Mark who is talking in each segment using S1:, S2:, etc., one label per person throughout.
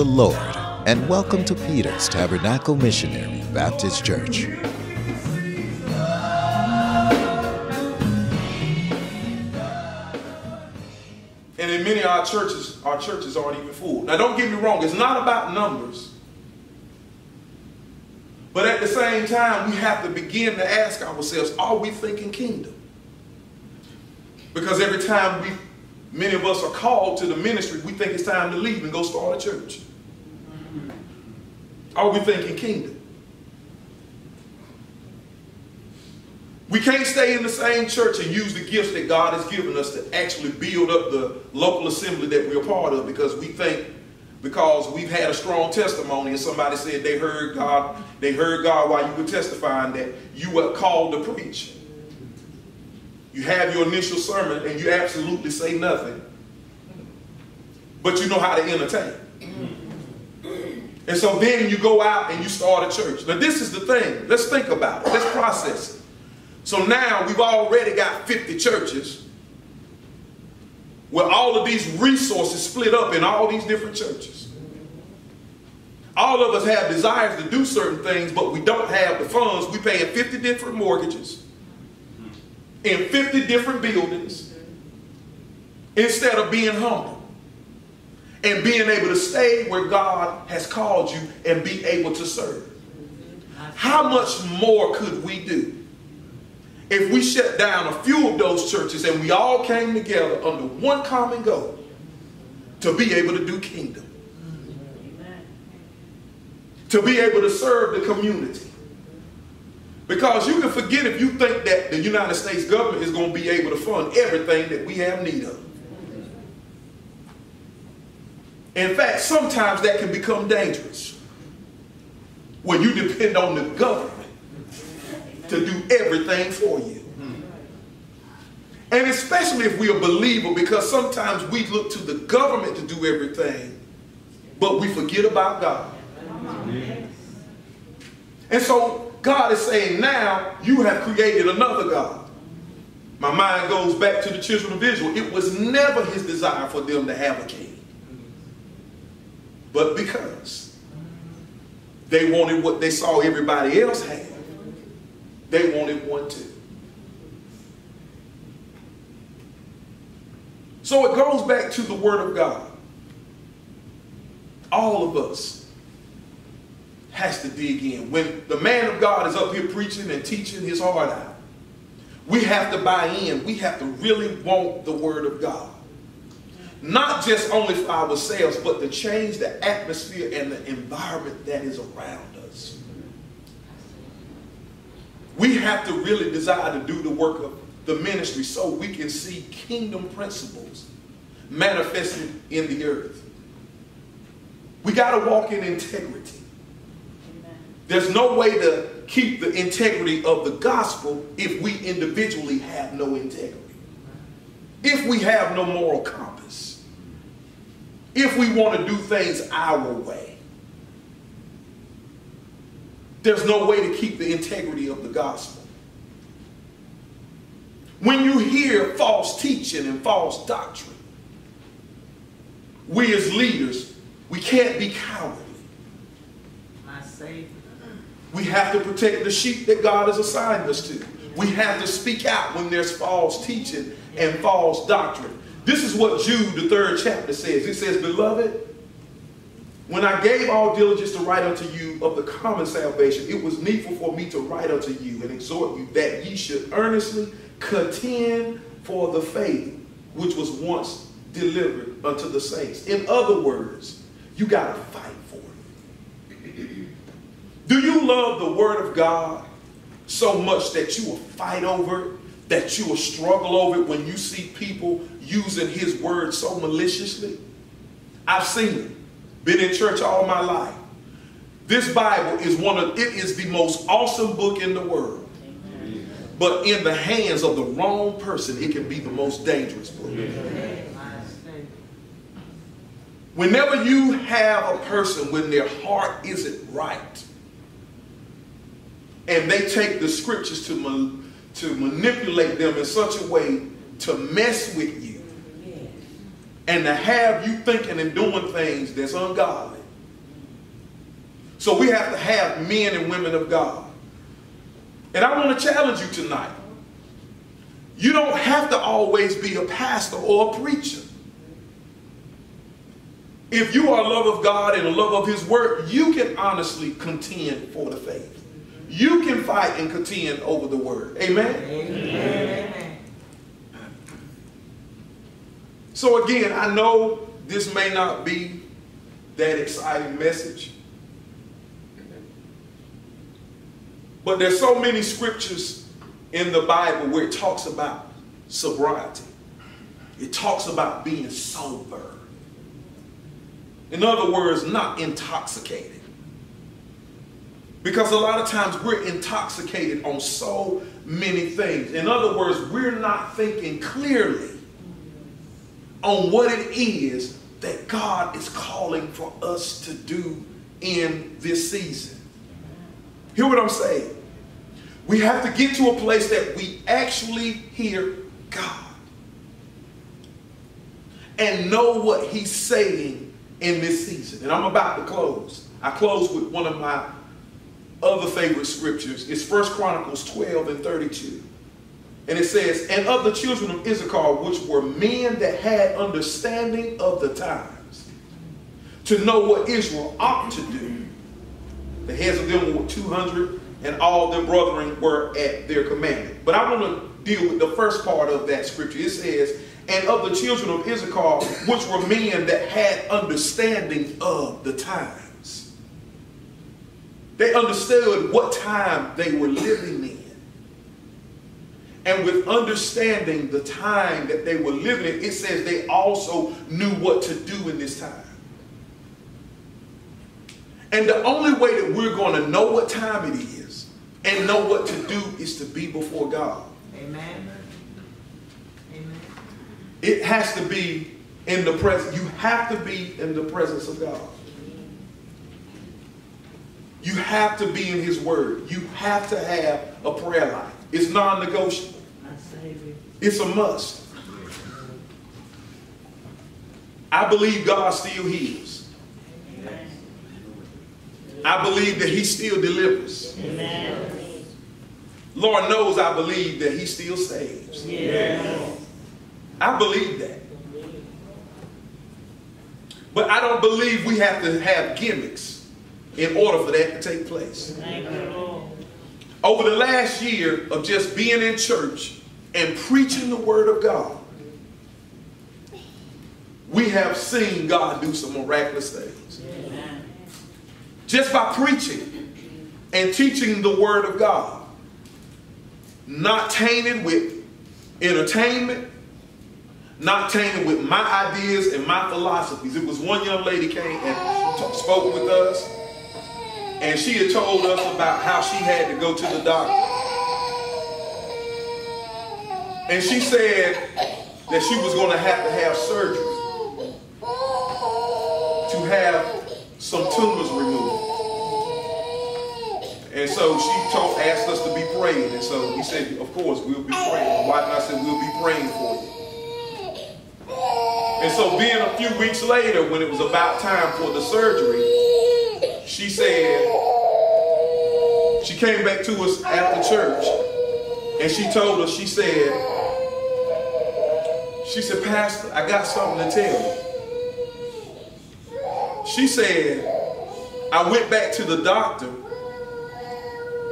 S1: The Lord and welcome to Peter's Tabernacle Missionary Baptist Church.
S2: And in many of our churches, our churches aren't even full. Now, don't get me wrong, it's not about numbers. But at the same time, we have to begin to ask ourselves, are we thinking kingdom? Because every time we, many of us are called to the ministry, we think it's time to leave and go start a church. Are we thinking kingdom? We can't stay in the same church and use the gifts that God has given us to actually build up the local assembly that we're part of because we think because we've had a strong testimony and somebody said they heard God, they heard God while you were testifying that you were called to preach. You have your initial sermon and you absolutely say nothing, but you know how to entertain. And so then you go out and you start a church. Now this is the thing. Let's think about it. Let's process it. So now we've already got 50 churches with all of these resources split up in all these different churches. All of us have desires to do certain things, but we don't have the funds. We pay 50 different mortgages in 50 different buildings instead of being humble and being able to stay where God has called you and be able to serve. How much more could we do? if we shut down a few of those churches and we all came together under one common goal to be able to do kingdom. To be able to serve the community. Because you can forget if you think that the United States government is going to be able to fund everything that we have need of. In fact, sometimes that can become dangerous when you depend on the government to do everything for you. And especially if we're a believer, because sometimes we look to the government to do everything, but we forget about God. And so God is saying, now you have created another God. My mind goes back to the children of Israel. It was never his desire for them to have a king. But because they wanted what they saw everybody else have, they wanted one too. So it goes back to the Word of God. All of us has to dig in. When the man of God is up here preaching and teaching his heart out, we have to buy in. We have to really want the Word of God. Not just only for ourselves, but to change the atmosphere and the environment that is around us. We have to really desire to do the work of the ministry so we can see kingdom principles manifested in the earth. We got to walk in integrity. There's no way to keep the integrity of the gospel if we individually have no integrity. If we have no moral compass. If we want to do things our way. There's no way to keep the integrity of the gospel. When you hear false teaching and false doctrine, we as leaders, we can't be cowardly.
S3: My Savior.
S2: We have to protect the sheep that God has assigned us to. We have to speak out when there's false teaching and false doctrine. This is what Jude, the third chapter, says. It says, Beloved, when I gave all diligence to write unto you of the common salvation, it was needful for me to write unto you and exhort you that ye should earnestly contend for the faith which was once delivered unto the saints. In other words, you got to fight for it. Do you love the word of God so much that you will fight over it, that you will struggle over it when you see people using his word so maliciously? I've seen it. Been in church all my life. This Bible is one of it is the most awesome book in the world. But in the hands of the wrong person, it can be the most dangerous book. Whenever you have a person when their heart isn't right, and they take the scriptures to, to manipulate them in such a way to mess with you and to have you thinking and doing things that's ungodly. So we have to have men and women of God. And I want to challenge you tonight. You don't have to always be a pastor or a preacher. If you are a love of God and a love of his word, you can honestly contend for the faith. You can fight and contend over the word. Amen?
S3: Amen.
S2: So again, I know this may not be that exciting message. But there's so many scriptures in the Bible where it talks about sobriety. It talks about being sober. In other words, not intoxicated. Because a lot of times we're intoxicated on so many things. In other words, we're not thinking clearly on what it is that God is calling for us to do in this season. Hear what I'm saying? We have to get to a place that we actually hear God and know what He's saying in this season. And I'm about to close. I close with one of my other favorite scriptures. It's First Chronicles 12 and 32. And it says, And of the children of Issachar, which were men that had understanding of the times, to know what Israel ought to do. The heads of them were 200, and all their brethren were at their commandment. But I want to deal with the first part of that scripture. It says, And of the children of Issachar, which were men that had understanding of the times. They understood what time they were living in. And with understanding the time that they were living in, it says they also knew what to do in this time. And the only way that we're going to know what time it is and know what to do is to be before God.
S3: Amen. Amen.
S2: It has to be in the presence. You have to be in the presence of God. You have to be in his word. You have to have a prayer life. It's non-negotiable. It's a must. I believe God still heals. I believe that he still delivers. Lord knows I believe that he still saves. I believe that. But I don't believe we have to have gimmicks in order for that to take place.
S3: Thank you, Lord.
S2: Over the last year of just being in church and preaching the word of God, we have seen God do some miraculous things.
S3: Amen.
S2: Just by preaching and teaching the word of God, not tainted with entertainment, not tainted with my ideas and my philosophies. It was one young lady came and spoke with us, and she had told us about how she had to go to the doctor. And she said that she was going to have to have surgery to have some tumors removed. And so she told, asked us to be praying. And so we said, of course, we'll be praying. My wife and I said, we'll be praying for you. And so being a few weeks later, when it was about time for the surgery, she said, she came back to us after church and she told us, she said, she said, Pastor, I got something to tell you. She said, I went back to the doctor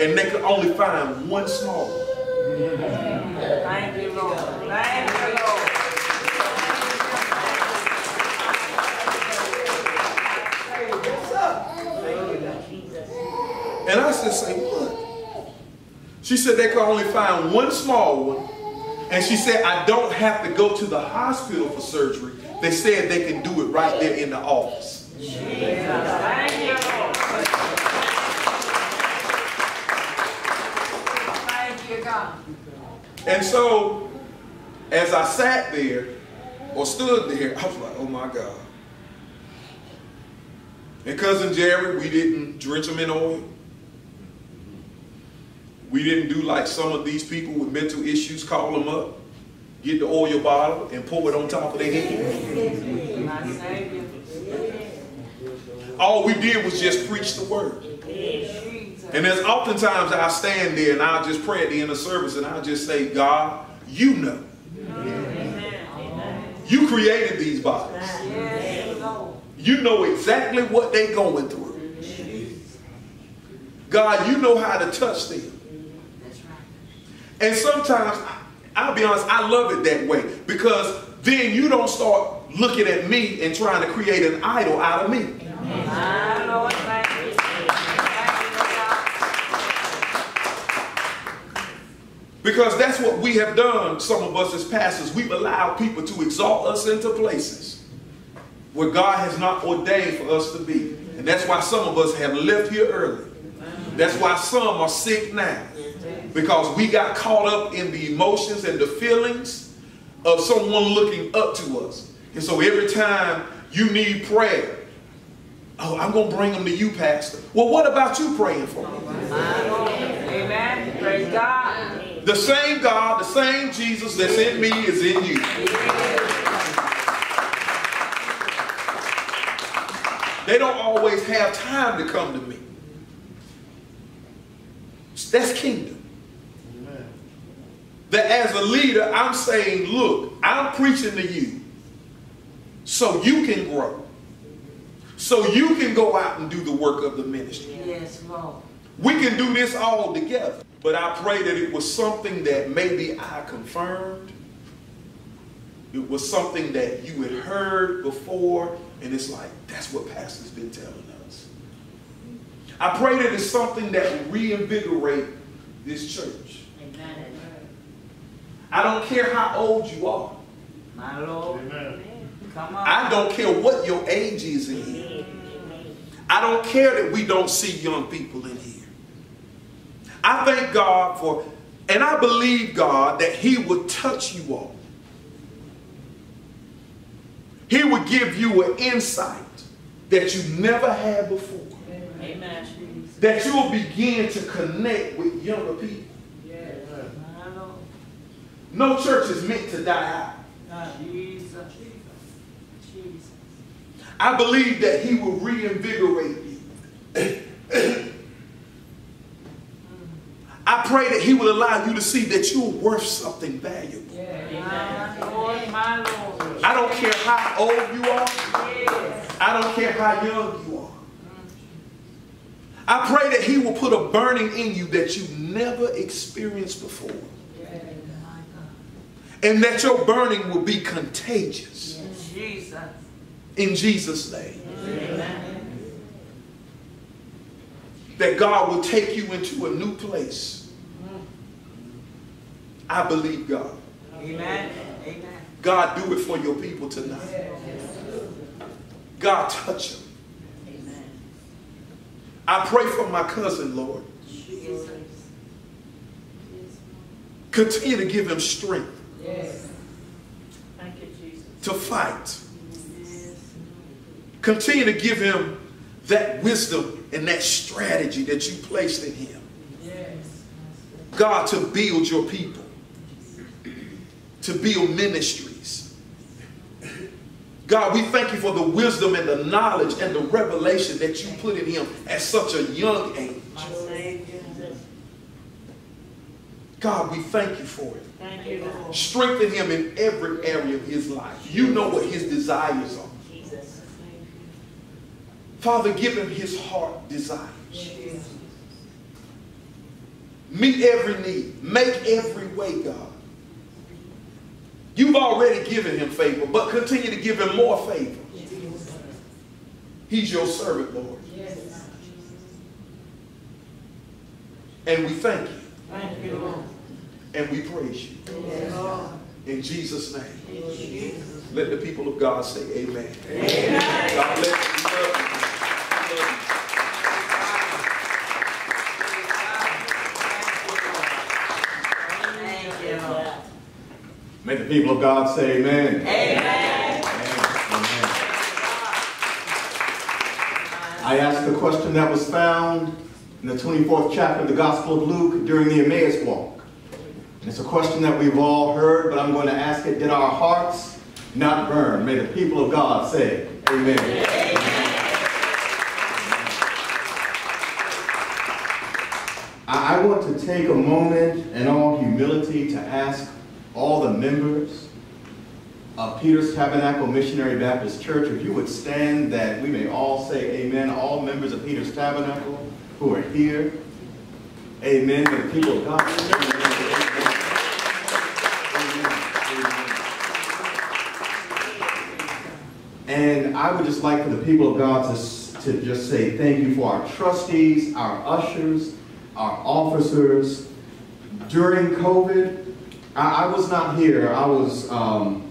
S2: and they could only find one small one. And I said, say what? She said they could only find one small one. And she said, I don't have to go to the hospital for surgery. They said they can do it right there in the office. And so, as I sat there or stood there, I was like, oh my God. And cousin Jerry, we didn't drench him in oil. We didn't do like some of these people with mental issues, call them up, get the oil bottle and pour it on top of their head. All we did was just preach the word. And there's oftentimes I stand there and I'll just pray at the end of service and I'll just say, God, you know. You created these bodies. You know exactly what they're going through. God, you know how to touch them. And sometimes, I'll be honest, I love it that way because then you don't start looking at me and trying to create an idol out of me. Because that's what we have done, some of us as pastors. We've allowed people to exalt us into places where God has not ordained for us to be. And that's why some of us have left here early. That's why some are sick now. Because we got caught up in the emotions and the feelings of someone looking up to us. And so every time you need prayer, oh, I'm going to bring them to you, Pastor. Well, what about you praying for me?
S3: Amen. Praise God.
S2: The same God, the same Jesus that's in me is in you. They don't always have time to come to me. That's kingdom. That as a leader, I'm saying, look, I'm preaching to you so you can grow. So you can go out and do the work of the ministry.
S3: Yes, Lord.
S2: We can do this all together. But I pray that it was something that maybe I confirmed. It was something that you had heard before, and it's like, that's what Pastor's been telling us. I pray that it's something that will reinvigorate this church.
S3: Amen.
S2: I don't care how old you are.
S3: My Lord. Come on.
S2: I don't care what your age is in here. I don't care that we don't see young people in here. I thank God for, and I believe God that He would touch you all. He would give you an insight that you never had before.
S3: Amen.
S2: That you will begin to connect with younger people. No church is meant to die out.
S3: Jesus. Jesus.
S2: I believe that He will reinvigorate you. I pray that He will allow you to see that you're worth something valuable.
S3: My my Lord.
S2: I don't care how old you are.
S3: Yes.
S2: I don't care how young you are. I pray that He will put a burning in you that you've never experienced before. And that your burning will be contagious.
S3: Jesus.
S2: In Jesus' name.
S3: Amen.
S2: That God will take you into a new place. Mm. I believe God.
S3: Amen. Amen.
S2: God, do it for your people tonight. God, touch them.
S3: Amen.
S2: I pray for my cousin, Lord.
S3: Jesus.
S2: Continue to give him strength
S3: Yes. Thank you, Jesus.
S2: to fight.
S3: Yes.
S2: Continue to give him that wisdom and that strategy that you placed in him.
S3: Yes.
S2: God, to build your people, to build ministries. God, we thank you for the wisdom and the knowledge and the revelation that you put in him at such a young age. God, we thank you for it.
S3: Thank you, Lord.
S2: Strengthen him in every area of his life. You know what his desires are.
S3: Jesus.
S2: Father, give him his heart desires.
S3: Jesus.
S2: Meet every need. Make every way, God. You've already given him favor, but continue to give him more favor. He's your servant, Lord.
S3: Yes.
S2: And we thank you
S3: Thank you, Lord.
S2: and we praise you.
S3: Yes,
S2: In Jesus' name.
S3: Jesus.
S2: Let the people of God say amen. God bless you. Love you. Love you.
S3: Thank you, Lord.
S4: May the people of God say amen.
S3: Amen.
S4: Amen. I asked the question that was found in the 24th chapter of the Gospel of Luke during the Emmaus walk. And it's a question that we've all heard, but I'm going to ask it. Did our hearts not burn? May the people of God say, Amen. I I want to take a moment in all humility to ask all the members of Peter's Tabernacle Missionary Baptist Church if you would stand that we may all say amen. All members of Peter's Tabernacle who are here. Amen. The people of God. And I would just like for the people of God to, to just say thank you for our trustees, our ushers, our officers. During COVID, I, I was not here. I was, um,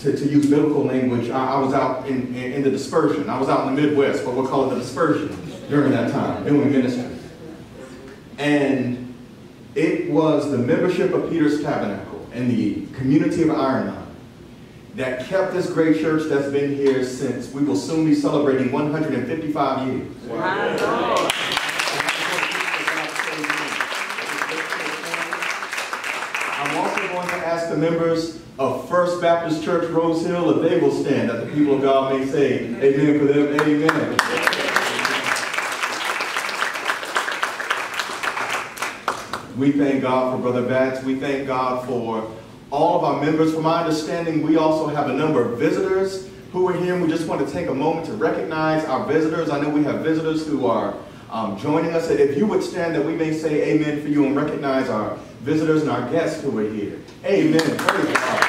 S4: to, to use biblical language, I, I was out in, in, in the dispersion. I was out in the Midwest, but we'll call it the dispersion during that time, doing ministry. And it was the membership of Peter's Tabernacle and the community of Ironman that kept this great church that's been here since we will soon be celebrating 155 years.
S3: Lord.
S4: I'm also going to ask the members of First Baptist Church Rose Hill if they will stand, that the people of God may say amen for them, amen. We thank God for Brother Batts. We thank God for all of our members. From my understanding, we also have a number of visitors who are here. We just want to take a moment to recognize our visitors. I know we have visitors who are um, joining us. If you would stand that we may say amen for you and recognize our visitors and our guests who are here. Amen. Praise God.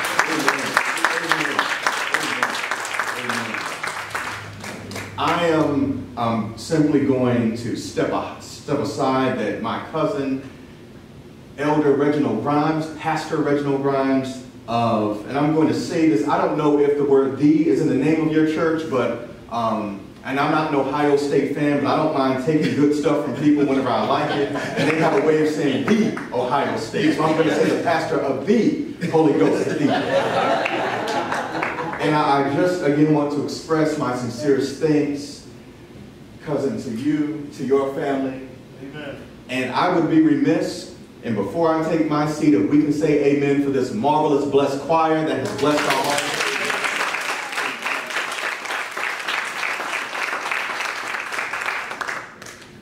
S4: Amen. I am um, simply going to step, a, step aside that my cousin, Elder Reginald Grimes, Pastor Reginald Grimes of, and I'm going to say this, I don't know if the word the is in the name of your church, but, um, and I'm not an Ohio State fan, but I don't mind taking good stuff from people whenever I like it, and they have a way of saying the Ohio State, so I'm going to say the pastor of the Holy Ghost. The. And I I just, again, want to express my sincerest thanks, cousin, to you, to your family. Amen. And I would be remiss, and before I take my seat, if we can say amen for this marvelous, blessed choir that has blessed our hearts.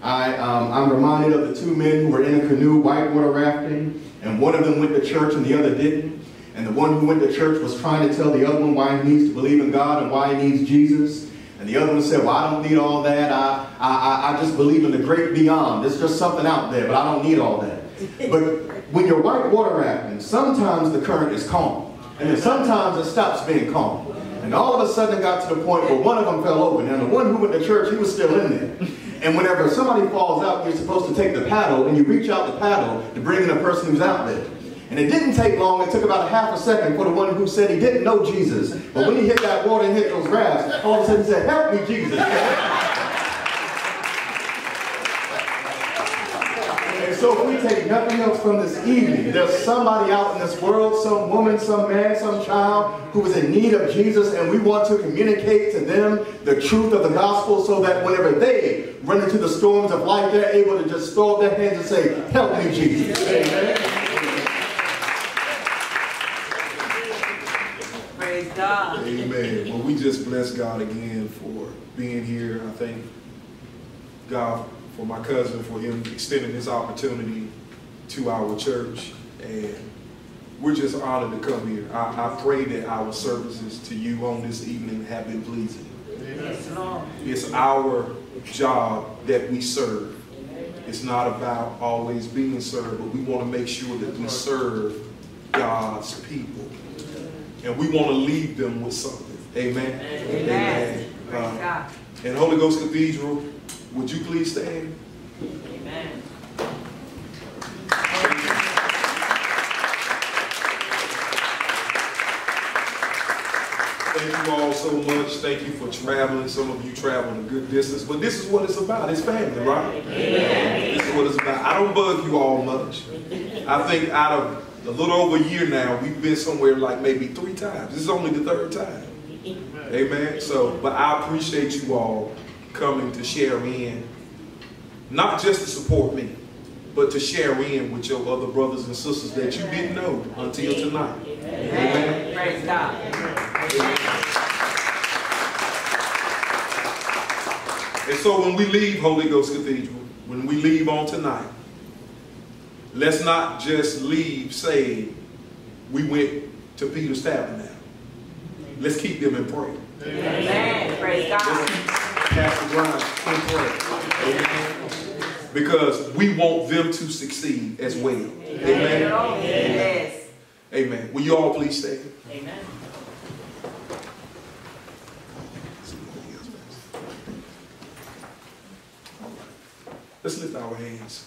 S4: I, um, I'm reminded of the two men who were in a canoe whitewater rafting, and one of them went to church and the other didn't. And the one who went to church was trying to tell the other one why he needs to believe in God and why he needs Jesus. And the other one said, well, I don't need all that. I, I, I- just believe in the great beyond. There's just something out there, but I don't need all that. But when you're white water rafting, sometimes the current is calm. And then sometimes it stops being calm. And all of a sudden it got to the point where one of them fell over. Now the one who went to church, he was still in there. And whenever somebody falls out, you're supposed to take the paddle and you reach out the paddle to bring in the person who's out there. And it didn't take long. It took about a half a second for the one who said he didn't know Jesus. But when he hit that water and hit those rafts, all of a sudden he said, help me, Jesus. so if we take nothing else from this evening, there's somebody out in this world, some woman, some man, some child who is in need of Jesus, and we want to communicate to them the truth of the gospel so that whenever they run into the storms of life, they're able to just throw up their hands and say, help me, Jesus. Amen.
S3: Praise God.
S2: Amen. Well, we just bless God again for being here. I thank God for my cousin for him extending this opportunity to our church. And we're just honored to come here. I, I pray that our services to you on this evening have been pleasing. It's our job that we serve. It's not about always being served, but we want to make sure that we serve God's people. And we want to leave them with something. Amen.
S3: Amen. Praise
S2: Uh, and Holy Ghost Cathedral, would you please stand?
S3: Amen.
S2: Thank you all so much. Thank you for traveling. Some of you traveled a good distance. But this is what it's about. It's family, right? This is what it's about. I don't bug you all much. I think out of a little over a year now, we've been somewhere like maybe three times. This is only the third time. Amen. So, but I appreciate you all coming to share in, not just to support me, but to share in with your other brothers and sisters that you didn't know until tonight. Amen.
S3: Praise God.
S2: And so when we leave Holy Ghost Cathedral, when we leave on tonight, let's not just leave saying we went to Peter's Tabernacle. Let's keep them in prayer.
S3: Amen. Praise
S2: Let's
S3: God.
S2: Keep Pastor Grimes in prayer. Amen. Because we want them to succeed as well. Amen.
S3: Yes.
S2: Amen. Will you all please stand?
S3: Amen.
S2: Let's lift our hands.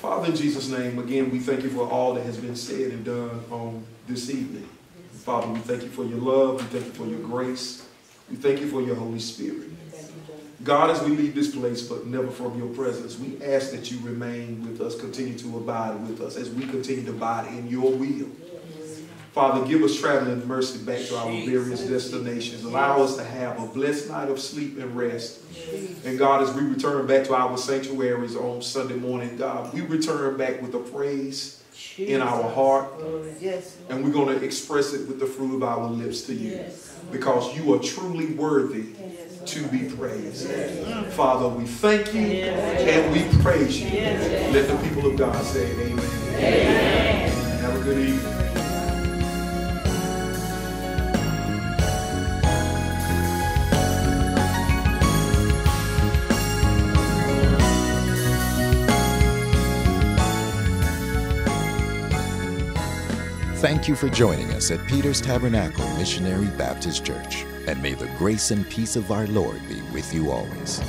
S2: Father, in Jesus' name, again, we thank you for all that has been said and done on this evening. Father, we thank you for your love. We thank you for your grace. We thank you for your Holy Spirit. God, as we leave this place, but never from your presence, we ask that you remain with us, continue to abide with us as we continue to abide in your will. Father, give us traveling mercy back to our various destinations. Allow us to have a blessed night of sleep and rest. And God, as we return back to our sanctuaries on Sunday morning, God, we return back with a praise in our heart.
S5: Yes.
S2: And we're going to express it with the fruit of our lips to you. Because you are truly worthy to be praised. Father, we thank you and we praise you. Let the people of God say amen. Have a good evening.
S1: Thank you for joining us at Peter's Tabernacle Missionary Baptist Church, and may the grace and peace of our Lord be with you always.